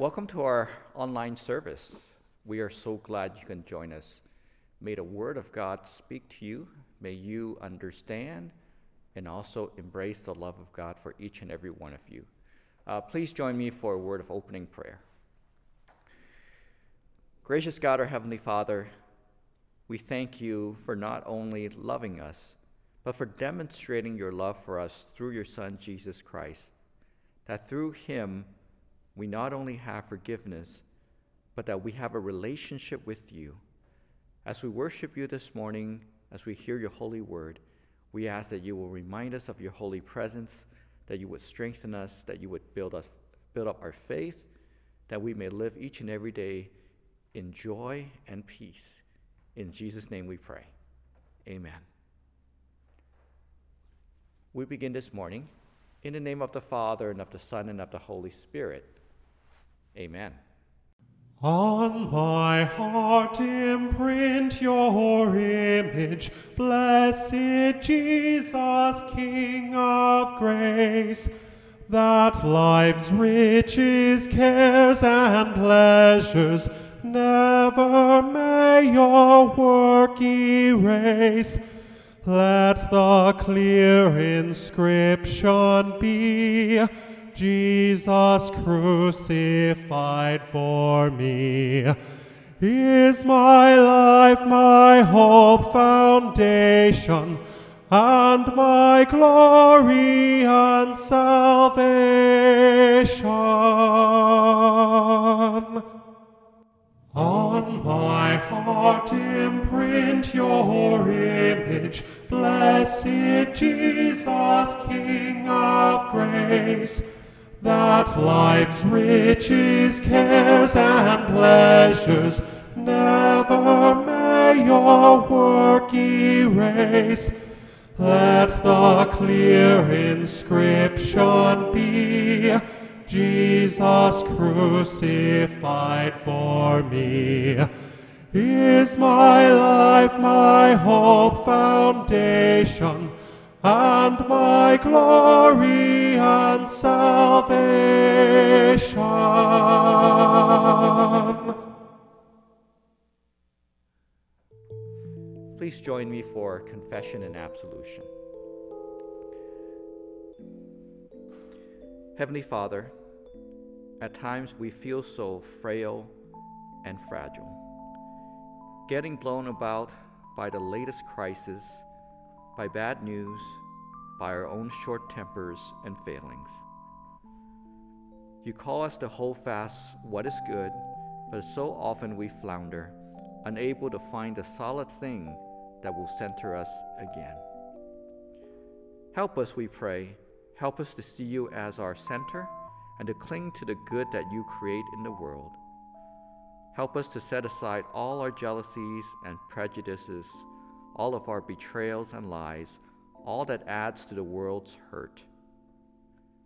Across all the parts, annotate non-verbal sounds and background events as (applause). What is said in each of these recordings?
Welcome to our online service. We are so glad you can join us. May the Word of God speak to you. May you understand and also embrace the love of God for each and every one of you. Uh, please join me for a word of opening prayer. Gracious God, our Heavenly Father, we thank you for not only loving us, but for demonstrating your love for us through your Son, Jesus Christ. That through him, we not only have forgiveness, but that we have a relationship with you. As we worship you this morning, as we hear your holy word, we ask that you will remind us of your holy presence, that you would strengthen us, that you would build us, build up our faith, that we may live each and every day in joy and peace. In Jesus' name we pray. Amen. We begin this morning in the name of the Father, and of the Son, and of the Holy Spirit. Amen. On my heart imprint your image, blessed Jesus, King of grace, that life's riches, cares, and pleasures never may your work erase. Let the clear inscription be, Jesus crucified for me. Is my life, my hope, foundation, and my glory and salvation? On my heart imprint your image, blessed Jesus, King of grace, that life's riches, cares, and pleasures never may your work erase. Let the clear inscription be, Jesus crucified for me. Is my life, my hope, foundation, and my glory and salvation? Please join me for confession and absolution. Heavenly Father, at times we feel so frail and fragile, getting blown about by the latest crisis, by bad news, by our own short tempers and failings. You call us to hold fast what is good, but so often we flounder, unable to find the solid thing that will center us again. Help us, we pray. Help us to see you as our center and to cling to the good that you create in the world. Help us to set aside all our jealousies and prejudices, all of our betrayals and lies, all that adds to the world's hurt.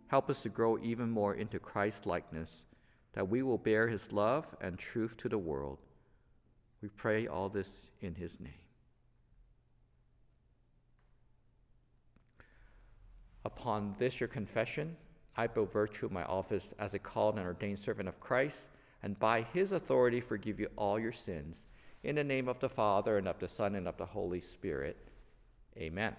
Help us to grow even more into Christ likeness, that we will bear his love and truth to the world. We pray all this in his name. Upon this, your confession, I, by virtue of my office as a called and ordained servant of Christ, and by his authority forgive you all your sins, in the name of the Father, and of the Son, and of the Holy Spirit. Amen.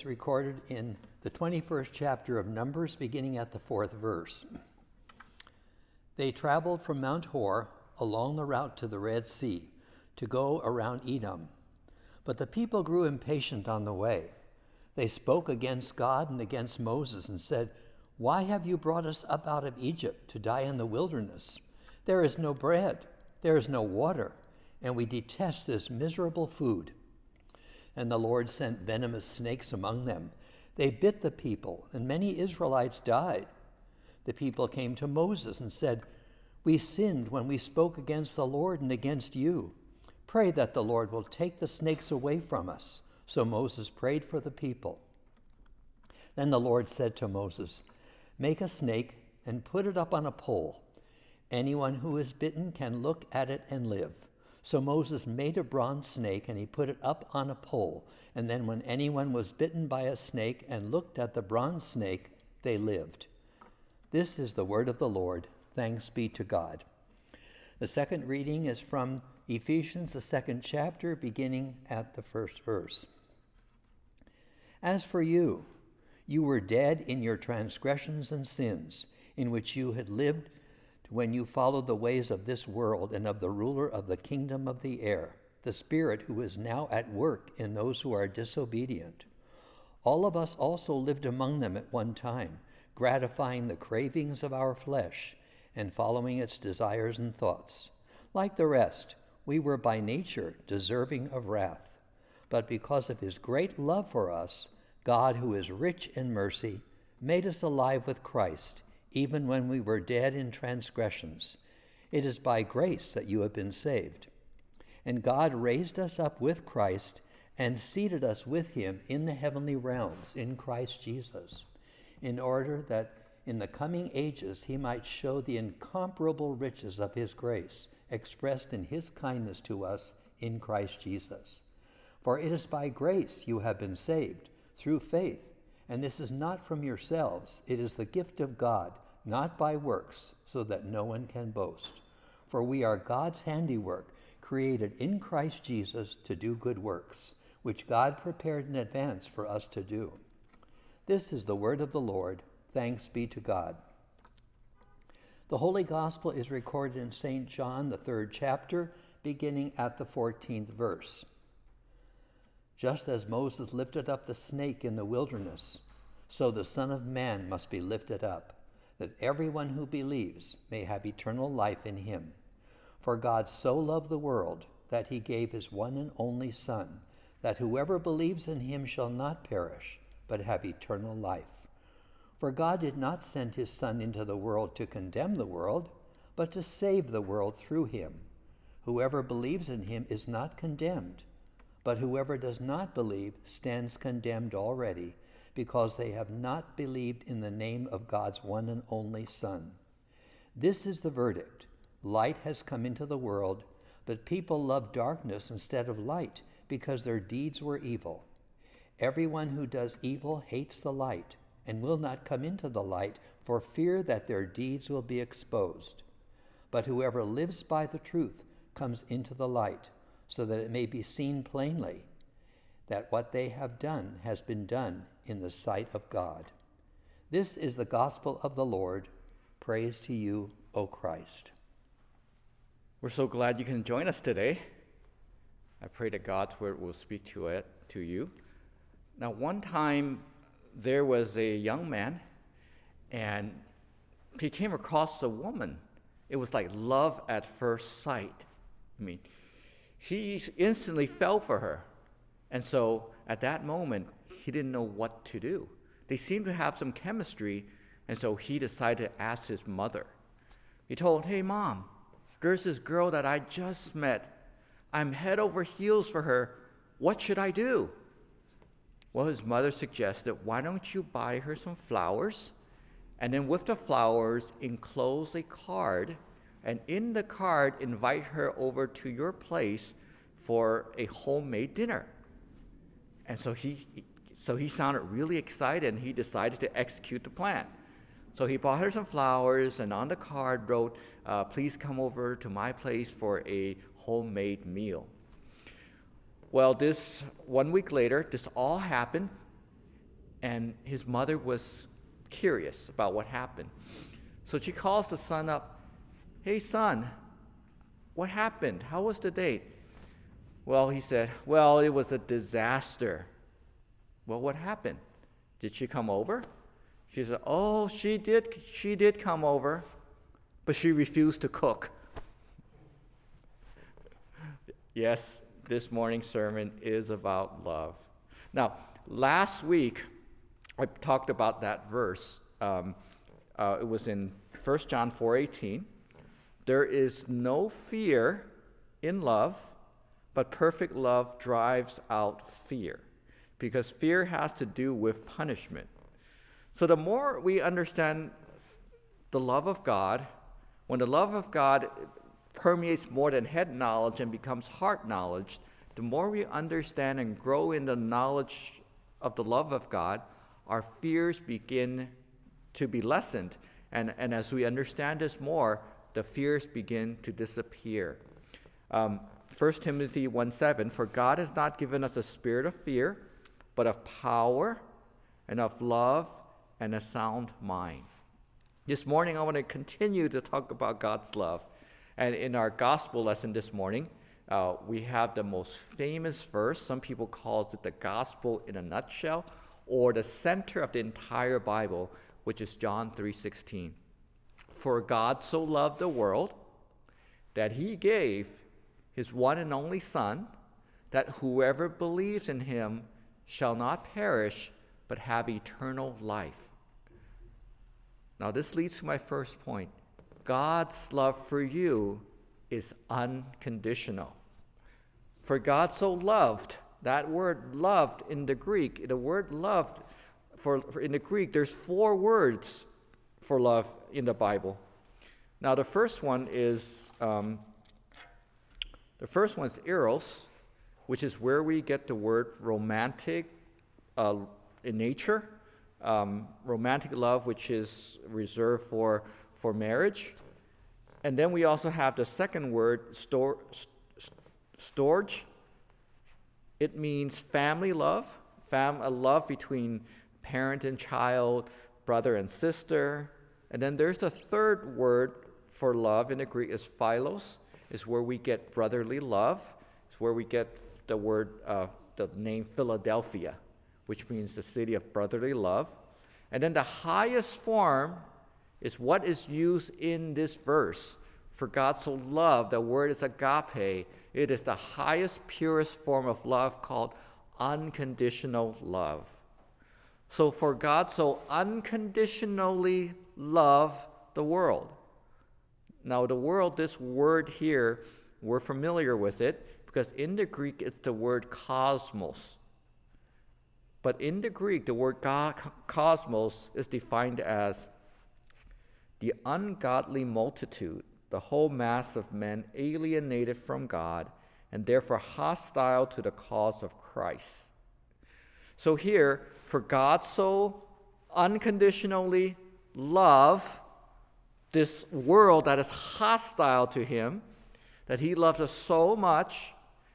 Is recorded in the 21st chapter of Numbers, beginning at the fourth verse. They traveled from Mount Hor along the route to the Red Sea to go around Edom. But the people grew impatient on the way. They spoke against God and against Moses and said, Why have you brought us up out of Egypt to die in the wilderness? There is no bread, there is no water, and we detest this miserable food. And the Lord sent venomous snakes among them. They bit the people, and many Israelites died. The people came to Moses and said, We sinned when we spoke against the Lord and against you. Pray that the Lord will take the snakes away from us. So Moses prayed for the people. Then the Lord said to Moses, Make a snake and put it up on a pole. Anyone who is bitten can look at it and live. So Moses made a bronze snake and he put it up on a pole. And then, when anyone was bitten by a snake and looked at the bronze snake, they lived. This is the word of the Lord. Thanks be to God. The second reading is from Ephesians, the second chapter, beginning at the first verse. As for you, you were dead in your transgressions and sins, in which you had lived when you follow the ways of this world and of the ruler of the kingdom of the air, the Spirit who is now at work in those who are disobedient. All of us also lived among them at one time, gratifying the cravings of our flesh and following its desires and thoughts. Like the rest, we were by nature deserving of wrath. But because of his great love for us, God, who is rich in mercy, made us alive with Christ, even when we were dead in transgressions. It is by grace that you have been saved. And God raised us up with Christ and seated us with him in the heavenly realms in Christ Jesus, in order that in the coming ages he might show the incomparable riches of his grace expressed in his kindness to us in Christ Jesus. For it is by grace you have been saved, through faith, and this is not from yourselves, it is the gift of God, not by works, so that no one can boast. For we are God's handiwork, created in Christ Jesus to do good works, which God prepared in advance for us to do. This is the word of the Lord. Thanks be to God. The Holy Gospel is recorded in St. John, the third chapter, beginning at the 14th verse. Just as Moses lifted up the snake in the wilderness, so the Son of Man must be lifted up, that everyone who believes may have eternal life in him. For God so loved the world that he gave his one and only Son, that whoever believes in him shall not perish, but have eternal life. For God did not send his Son into the world to condemn the world, but to save the world through him. Whoever believes in him is not condemned, but whoever does not believe stands condemned already, because they have not believed in the name of God's one and only Son. This is the verdict light has come into the world, but people love darkness instead of light, because their deeds were evil. Everyone who does evil hates the light and will not come into the light for fear that their deeds will be exposed. But whoever lives by the truth comes into the light, so that it may be seen plainly that what they have done has been done in the sight of God. This is the gospel of the Lord. Praise to you, O Christ. We're so glad you can join us today. I pray that God's word will speak to it to you. Now, one time there was a young man, and he came across a woman. It was like love at first sight. I mean, he instantly fell for her. And so at that moment, he didn't know what to do. They seemed to have some chemistry, and so he decided to ask his mother. He told, Hey, mom, there's this girl that I just met. I'm head over heels for her. What should I do? Well, his mother suggested, Why don't you buy her some flowers? And then with the flowers, enclose a card. And in the card, invite her over to your place for a homemade dinner. And so he, so he sounded really excited and he decided to execute the plan. So he bought her some flowers and on the card wrote, uh, Please come over to my place for a homemade meal. Well, this one week later, this all happened, and his mother was curious about what happened. So she calls the son up, Hey, son, what happened? How was the date? Well, he said, Well, it was a disaster. Well, what happened? Did she come over? She said, Oh, she did, she did come over, but she refused to cook. yes, this morning's sermon is about love. Now, last week, I talked about that verse. Um, uh, it was in 1 John 4:18. There is no fear in love, but perfect love drives out fear, because fear has to do with punishment. So the more we understand the love of God, when the love of God permeates more than head knowledge and becomes heart knowledge, the more we understand and grow in the knowledge of the love of God, our fears begin to be lessened. And, and as we understand this more, the fears begin to disappear. Um, 1 Timothy 1 7, for God has not given us a spirit of fear, but of power and of love and a sound mind. This morning, I want to continue to talk about God's love. And in our gospel lesson this morning, uh, we have the most famous verse. Some people calls it the gospel in a nutshell, or the center of the entire Bible, which is John 3:16. For God so loved the world that he gave his one and only son that whoever believes in him shall not perish but have eternal life. Now this leads to my first point. God's love for you is unconditional. For God so loved, that word loved in the Greek, the word loved for, for, in the Greek, there's four words for love in the Bible. Now the first one is um, the first one is eros, which is where we get the word romantic uh, in nature. Um, romantic love, which is reserved for, for marriage. And then we also have the second word, stor- storge. It means family love, fam- a love between parent and child, brother and sister. And then there's the third word for love in the Greek is philos, is where we get brotherly love. It's where we get the word, uh, the name Philadelphia, which means the city of brotherly love. And then the highest form is what is used in this verse. For God so loved, the word is agape. It is the highest, purest form of love called unconditional love. So, for God so unconditionally loved the world. Now, the world, this word here, we're familiar with it because in the Greek it's the word cosmos. But in the Greek, the word cosmos is defined as the ungodly multitude the whole mass of men alienated from God and therefore hostile to the cause of Christ. So here, for God so unconditionally love this world that is hostile to him, that he loved us so much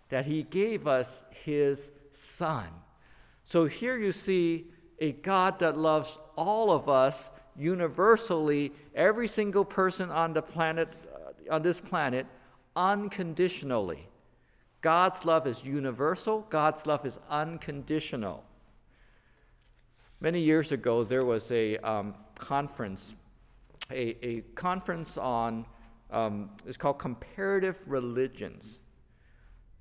that he gave us his son. So here you see a God that loves all of us universally, every single person on the planet uh, on this planet unconditionally. God's love is universal, God's love is unconditional. Many years ago, there was a um, conference, a, a, conference on, um, it's called Comparative Religions.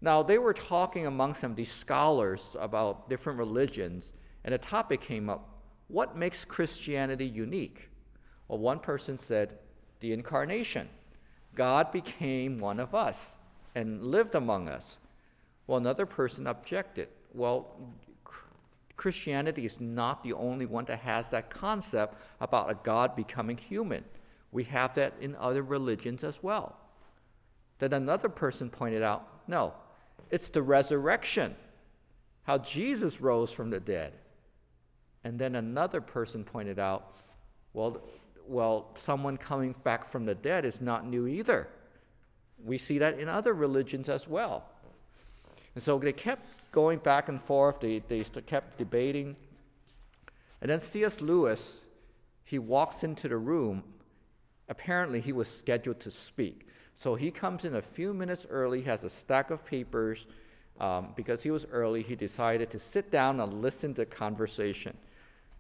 Now, they were talking amongst them, these scholars, about different religions, and a topic came up what makes Christianity unique? Well, one person said, the incarnation. God became one of us and lived among us. Well, another person objected. Well, Christianity is not the only one that has that concept about a God becoming human. We have that in other religions as well. Then another person pointed out no, it's the resurrection, how Jesus rose from the dead. And then another person pointed out, well, well, someone coming back from the dead is not new either. We see that in other religions as well. And so they kept going back and forth, they, they kept debating. And then C.S. Lewis, he walks into the room. Apparently, he was scheduled to speak. So he comes in a few minutes early, has a stack of papers. Um, because he was early, he decided to sit down and listen to conversation.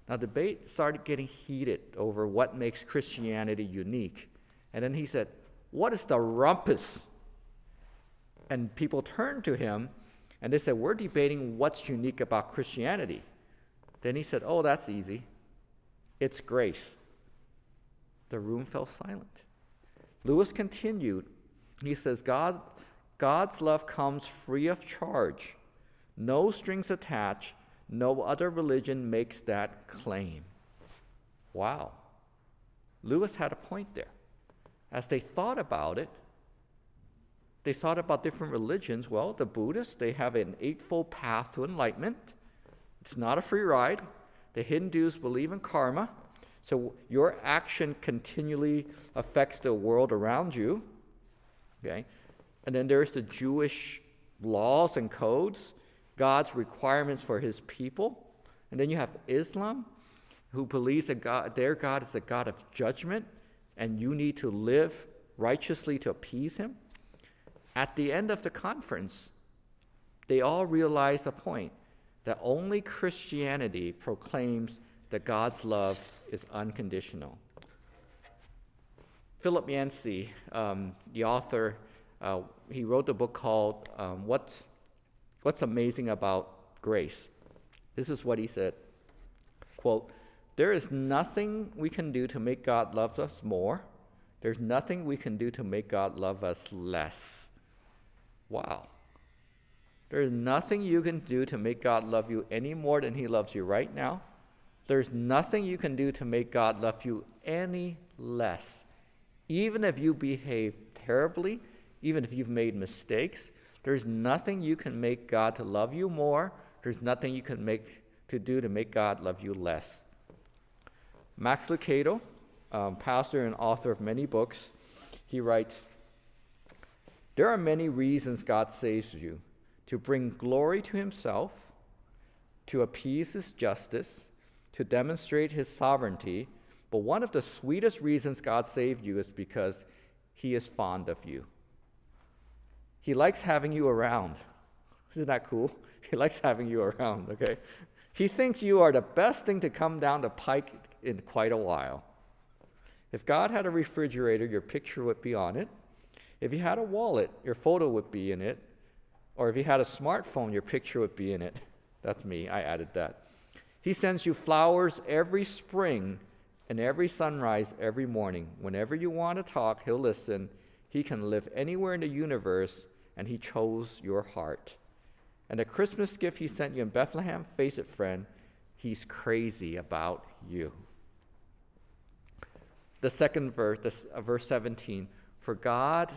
Now, debate started getting heated over what makes Christianity unique. And then he said, What is the rumpus? And people turned to him and they said, We're debating what's unique about Christianity. Then he said, Oh, that's easy. It's grace. The room fell silent. Lewis continued. He says, God, God's love comes free of charge, no strings attached. No other religion makes that claim. Wow. Lewis had a point there. As they thought about it, they thought about different religions. Well, the Buddhists, they have an eightfold path to enlightenment. It's not a free ride. The Hindus believe in karma. So your action continually affects the world around you. Okay? And then there's the Jewish laws and codes, God's requirements for his people. And then you have Islam, who believes that God, their God is a God of judgment, and you need to live righteously to appease him. At the end of the conference, they all realize a point that only Christianity proclaims that God's love is unconditional. Philip Yancey, um, the author, uh, he wrote a book called um, What's, What's Amazing About Grace. This is what he said quote, There is nothing we can do to make God love us more. There's nothing we can do to make God love us less. Wow. There's nothing you can do to make God love you any more than He loves you right now. There's nothing you can do to make God love you any less. Even if you behave terribly, even if you've made mistakes, there's nothing you can make God to love you more. There's nothing you can make to do to make God love you less. Max Lucado, um, pastor and author of many books, he writes, there are many reasons God saves you to bring glory to himself, to appease his justice, to demonstrate his sovereignty. But one of the sweetest reasons God saved you is because he is fond of you. He likes having you around. Isn't that cool? (laughs) He likes having you around, okay? He thinks you are the best thing to come down the pike in quite a while. If God had a refrigerator, your picture would be on it. If you had a wallet, your photo would be in it. Or if you had a smartphone, your picture would be in it. That's me, I added that. He sends you flowers every spring and every sunrise every morning. Whenever you want to talk, he'll listen. He can live anywhere in the universe, and he chose your heart. And the Christmas gift he sent you in Bethlehem, face it, friend, he's crazy about you. The second verse, this, uh, verse 17 For God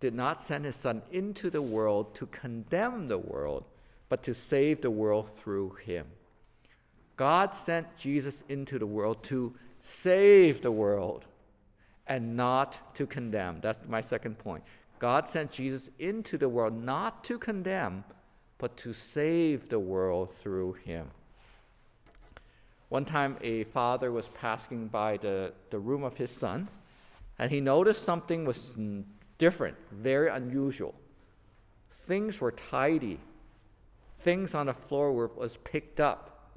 did not send his son into the world to condemn the world, but to save the world through him. God sent Jesus into the world to save the world and not to condemn. That's my second point. God sent Jesus into the world not to condemn, but to save the world through him. One time, a father was passing by the, the room of his son, and he noticed something was different, very unusual. Things were tidy. Things on the floor were was picked up.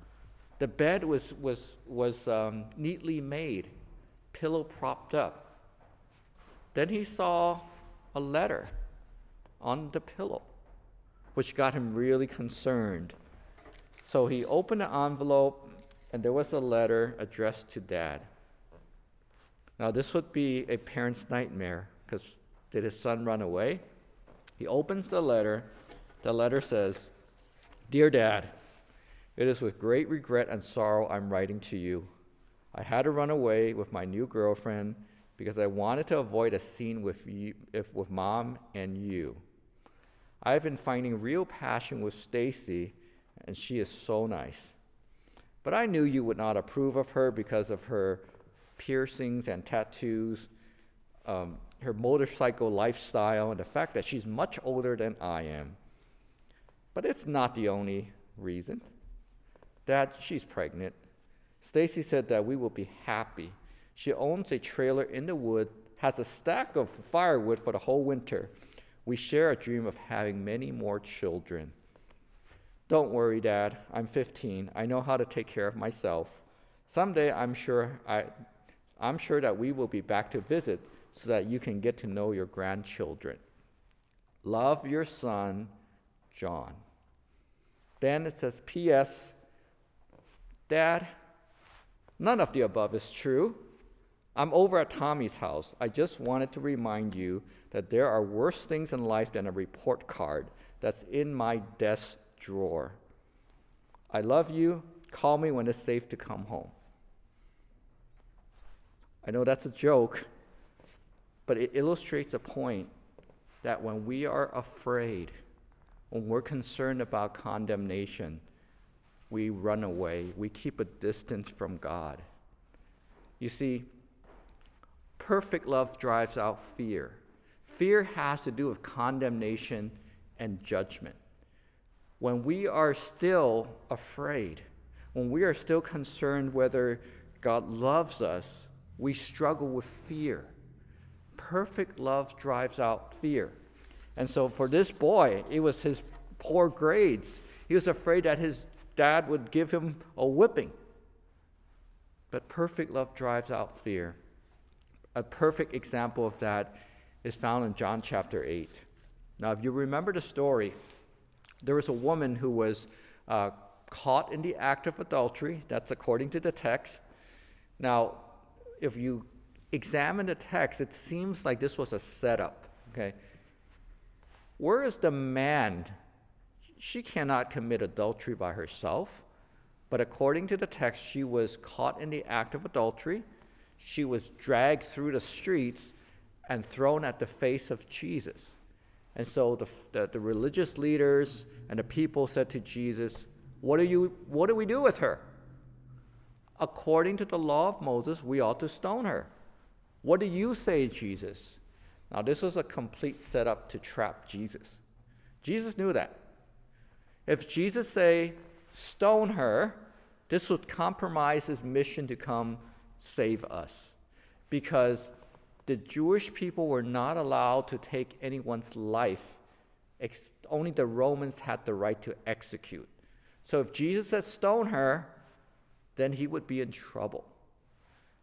The bed was was was um, neatly made, pillow propped up. Then he saw a letter on the pillow, which got him really concerned. So he opened the envelope, and there was a letter addressed to dad. Now, this would be a parent's nightmare because did his son run away? He opens the letter. The letter says, Dear Dad, it is with great regret and sorrow I'm writing to you. I had to run away with my new girlfriend because I wanted to avoid a scene with, you, if, with mom and you. I've been finding real passion with Stacy, and she is so nice. But I knew you would not approve of her because of her piercings and tattoos, um, her motorcycle lifestyle, and the fact that she's much older than I am. But it's not the only reason. Dad, she's pregnant. Stacy said that we will be happy. She owns a trailer in the wood, has a stack of firewood for the whole winter. We share a dream of having many more children. Don't worry, Dad. I'm 15. I know how to take care of myself. Someday I'm sure I I'm sure that we will be back to visit so that you can get to know your grandchildren. Love your son, John. Then it says, P.S. Dad, none of the above is true. I'm over at Tommy's house. I just wanted to remind you that there are worse things in life than a report card that's in my desk drawer. I love you. Call me when it's safe to come home. I know that's a joke, but it illustrates a point that when we are afraid, when we're concerned about condemnation, we run away. We keep a distance from God. You see, perfect love drives out fear. Fear has to do with condemnation and judgment. When we are still afraid, when we are still concerned whether God loves us, we struggle with fear. Perfect love drives out fear. And so for this boy, it was his poor grades. He was afraid that his dad would give him a whipping. But perfect love drives out fear. A perfect example of that is found in John chapter 8. Now, if you remember the story, there was a woman who was uh, caught in the act of adultery. That's according to the text. Now, if you examine the text, it seems like this was a setup. Okay. Where is the man? She cannot commit adultery by herself, but according to the text, she was caught in the act of adultery. She was dragged through the streets and thrown at the face of Jesus. And so the, the, the, religious leaders and the people said to Jesus, what do, you, what do we do with her? According to the law of Moses, we ought to stone her. What do you say, Jesus? Now, this was a complete setup to trap Jesus. Jesus knew that. If Jesus say, stone her, this would compromise his mission to come save us. Because the Jewish people were not allowed to take anyone's life. only the Romans had the right to execute. So if Jesus said stone her, then he would be in trouble.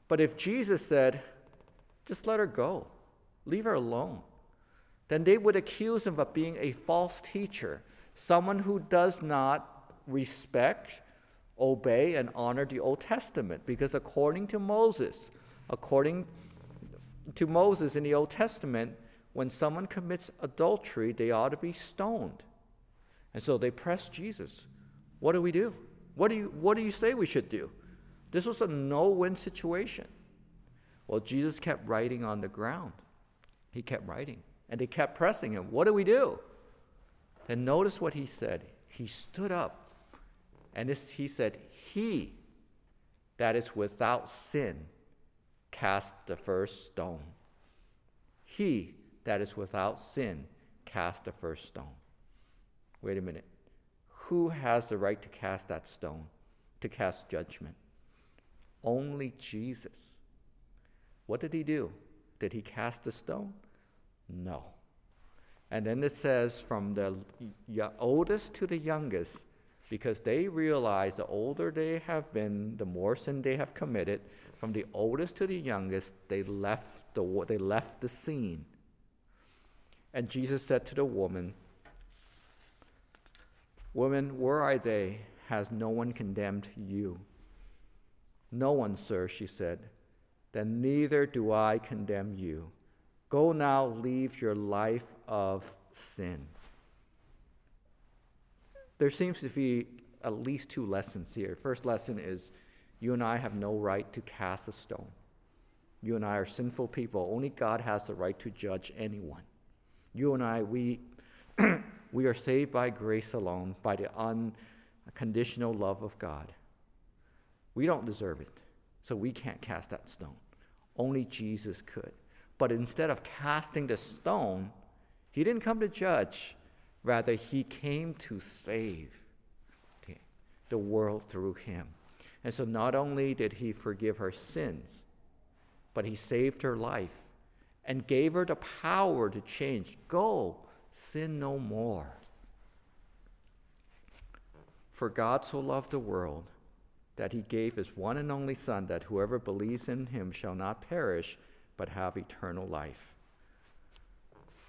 But if Jesus said, just let her go, leave her alone, then they would accuse him of being a false teacher, someone who does not respect, obey, and honor the Old Testament. Because according to Moses, according to Moses in the Old Testament, when someone commits adultery, they ought to be stoned. And so they pressed Jesus. What do we do? What do you, what do you say we should do? This was a no win situation. Well, Jesus kept writing on the ground. He kept writing. And they kept pressing him. What do we do? Then notice what he said. He stood up and this, he said, He that is without sin cast the first stone. He that is without sin cast the first stone. Wait a minute. Who has the right to cast that stone, to cast judgment? Only Jesus. What did he do? Did he cast the stone? No. And then it says, from the oldest to the youngest, because they realize the older they have been, the more sin they have committed, from the oldest to the youngest, they left the, they left the scene. And Jesus said to the woman, Woman, where are they? Has no one condemned you? No one, sir, she said. Then neither do I condemn you. Go now, leave your life of sin. There seems to be at least two lessons here. First lesson is you and I have no right to cast a stone. You and I are sinful people. Only God has the right to judge anyone. You and I, we, (clears throat) We are saved by grace alone, by the unconditional love of God. We don't deserve it, so we can't cast that stone. Only Jesus could. But instead of casting the stone, he didn't come to judge, rather, he came to save the world through him. And so not only did he forgive her sins, but he saved her life and gave her the power to change. Go, sin no more. For God so loved the world that he gave his one and only Son, that whoever believes in him shall not perish, but have eternal life.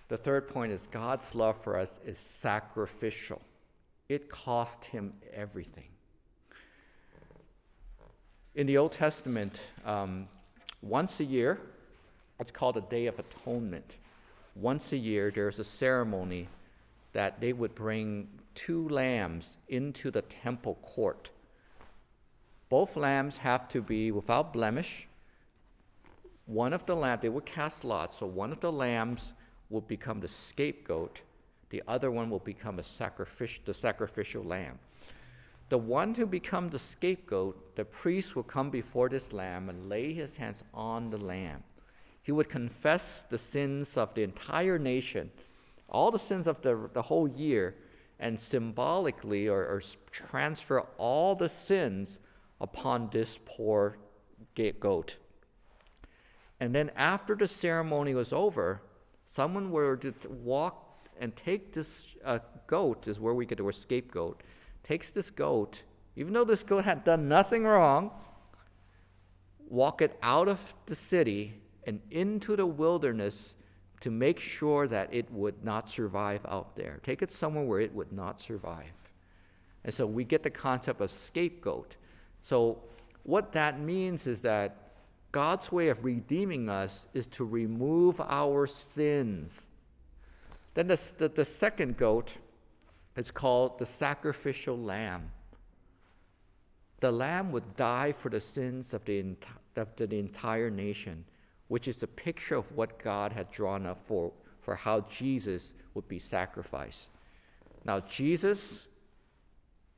The third point is God's love for us is sacrificial. It cost him everything. In the Old Testament, um, once a year, it's called a Day of Atonement. Once a year, there's a ceremony that they would bring two lambs into the temple court. Both lambs have to be without blemish. One of the lambs, they would cast lots, so one of the lambs will become the scapegoat, the other one will become a sacrific- the sacrificial lamb. The one to become the scapegoat, the priest will come before this lamb and lay his hands on the lamb. He would confess the sins of the entire nation, all the sins of the, the whole year, and symbolically or, or transfer all the sins upon this poor goat. And then after the ceremony was over, someone were to walk and take this uh, goat, is where we get the word scapegoat, takes this goat, even though this goat had done nothing wrong, walk it out of the city and into the wilderness to make sure that it would not survive out there. Take it somewhere where it would not survive. And so we get the concept of scapegoat. So, what that means is that God's way of redeeming us is to remove our sins. Then the, the, the second goat is called the sacrificial lamb. The lamb would die for the sins of the, of the entire nation, which is a picture of what God had drawn up for, for how Jesus would be sacrificed. Now, Jesus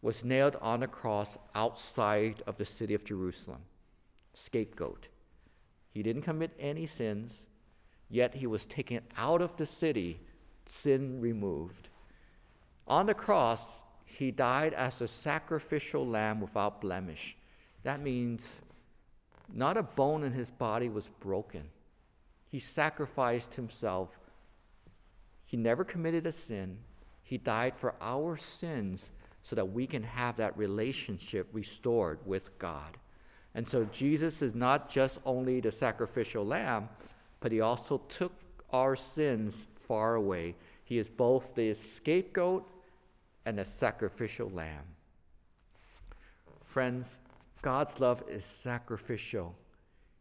was nailed on a cross outside of the city of Jerusalem, scapegoat. He didn't commit any sins, yet he was taken out of the city, sin removed. On the cross, he died as a sacrificial lamb without blemish. That means not a bone in his body was broken. He sacrificed himself. He never committed a sin. He died for our sins so that we can have that relationship restored with God. And so Jesus is not just only the sacrificial lamb, but he also took our sins far away. He is both the scapegoat and the sacrificial lamb. Friends, God's love is sacrificial.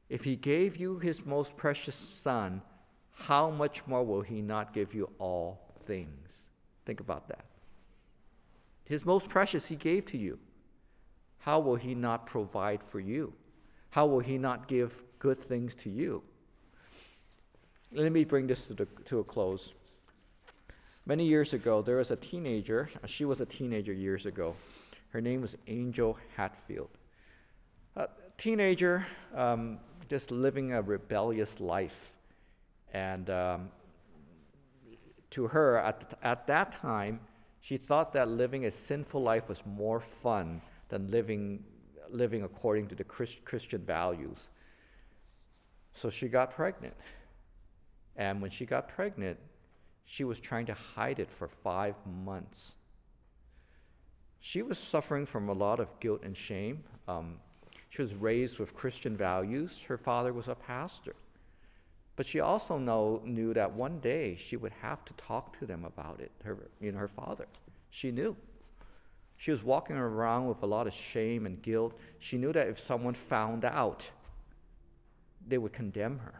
If He gave you His most precious Son, how much more will He not give you all things? Think about that. His most precious He gave to you. How will He not provide for you? How will He not give good things to you? Let me bring this to, the, to a close. Many years ago, there was a teenager. She was a teenager years ago. Her name was Angel Hatfield. A teenager, um, just living a rebellious life. And um, to her, at, at that time, she thought that living a sinful life was more fun than living, living according to the Christ, Christian values. So she got pregnant. And when she got pregnant, she was trying to hide it for five months. She was suffering from a lot of guilt and shame. Um, she was raised with Christian values. Her father was a pastor. But she also know, knew that one day she would have to talk to them about it, her, you know, her father. She knew. She was walking around with a lot of shame and guilt. She knew that if someone found out, they would condemn her.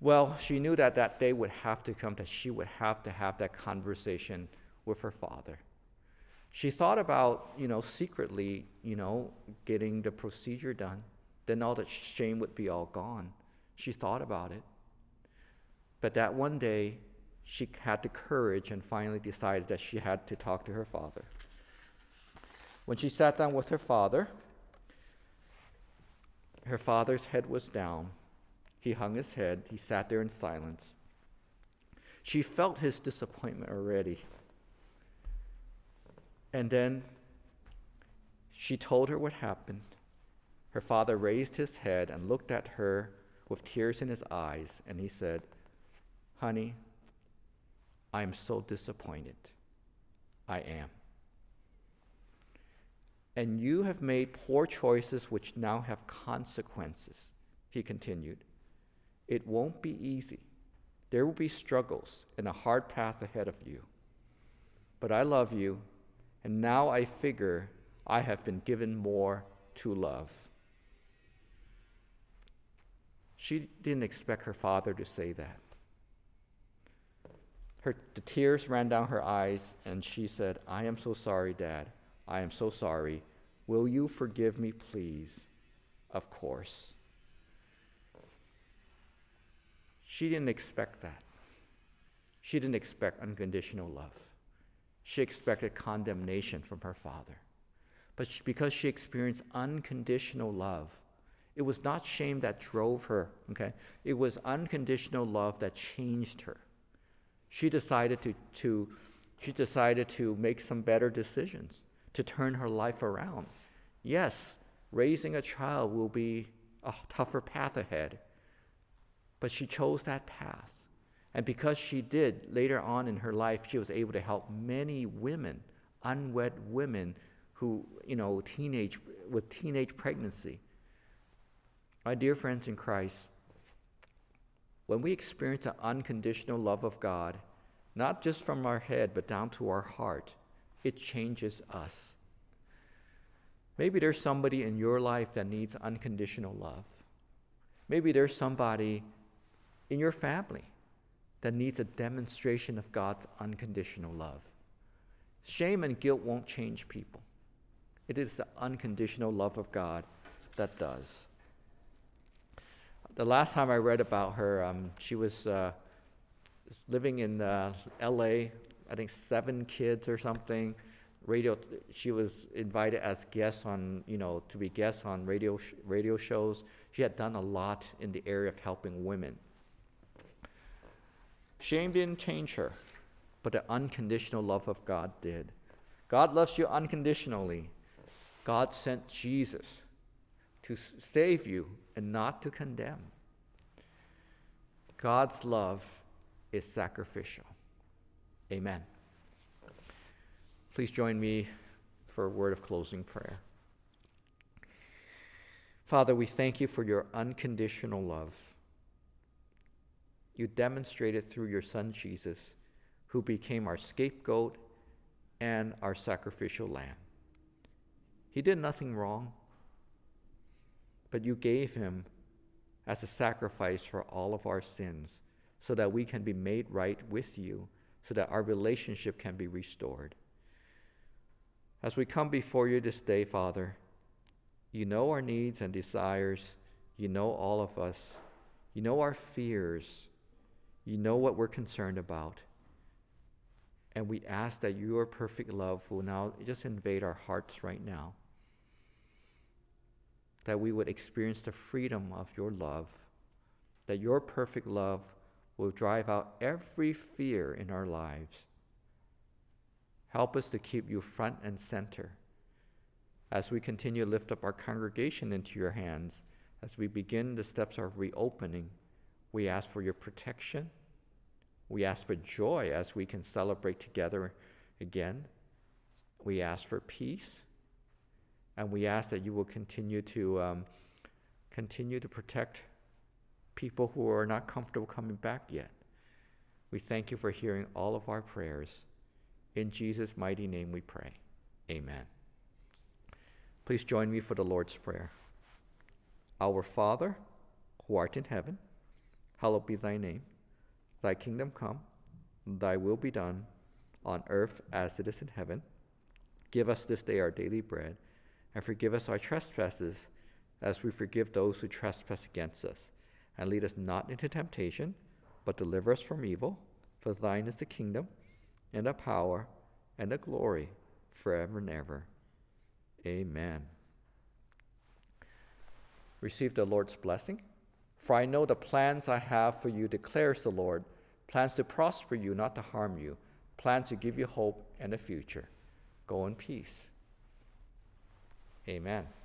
Well, she knew that that day would have to come, that she would have to have that conversation with her father. She thought about, you know, secretly, you know, getting the procedure done. Then all that shame would be all gone. She thought about it. But that one day, she had the courage and finally decided that she had to talk to her father. When she sat down with her father, her father's head was down. He hung his head. He sat there in silence. She felt his disappointment already. And then she told her what happened. Her father raised his head and looked at her with tears in his eyes, and he said, Honey, I am so disappointed. I am. And you have made poor choices which now have consequences, he continued. It won't be easy. There will be struggles and a hard path ahead of you. But I love you, and now I figure I have been given more to love. She didn't expect her father to say that. Her, the tears ran down her eyes, and she said, I am so sorry, Dad. I am so sorry. Will you forgive me, please? Of course. She didn't expect that. She didn't expect unconditional love. She expected condemnation from her father. But she, because she experienced unconditional love, it was not shame that drove her, okay? It was unconditional love that changed her. She decided to, to, she decided to make some better decisions, to turn her life around. Yes, raising a child will be a tougher path ahead, but she chose that path. And because she did, later on in her life, she was able to help many women, unwed women, who, you know, teenage, with teenage pregnancy. My dear friends in Christ, when we experience the unconditional love of God, not just from our head, but down to our heart, it changes us. Maybe there's somebody in your life that needs unconditional love. Maybe there's somebody in your family that needs a demonstration of God's unconditional love. Shame and guilt won't change people. It is the unconditional love of God that does. The last time I read about her, um, she was uh, living in uh, LA, I think seven kids or something. Radio, she was invited as guest on, you know, to be guest on radio, sh- radio shows. She had done a lot in the area of helping women. Shame didn't change her, but the unconditional love of God did. God loves you unconditionally. God sent Jesus to save you and not to condemn. God's love is sacrificial. Amen. Please join me for a word of closing prayer. Father, we thank you for your unconditional love. You demonstrated through your Son Jesus, who became our scapegoat and our sacrificial lamb. He did nothing wrong, but you gave him as a sacrifice for all of our sins so that we can be made right with you, so that our relationship can be restored. As we come before you this day, Father, you know our needs and desires. You know all of us. You know our fears. You know what we're concerned about. And we ask that your perfect love will now just invade our hearts right now. That we would experience the freedom of your love. That your perfect love will drive out every fear in our lives Help us to keep you front and center as we continue to lift up our congregation into your hands. As we begin the steps of reopening, we ask for your protection. We ask for joy as we can celebrate together again. We ask for peace. And we ask that you will continue to um, continue to protect people who are not comfortable coming back yet. We thank you for hearing all of our prayers. In Jesus' mighty name we pray. Amen. Please join me for the Lord's Prayer. Our Father, who art in heaven, hallowed be thy name. Thy kingdom come, thy will be done, on earth as it is in heaven. Give us this day our daily bread, and forgive us our trespasses, as we forgive those who trespass against us. And lead us not into temptation, but deliver us from evil. For thine is the kingdom, and the power, and the glory, forever and ever. Amen. Receive the Lord's blessing. For I know the plans I have for you, declares the Lord plans to prosper you, not to harm you, plans to give you hope and a future. Go in peace. Amen.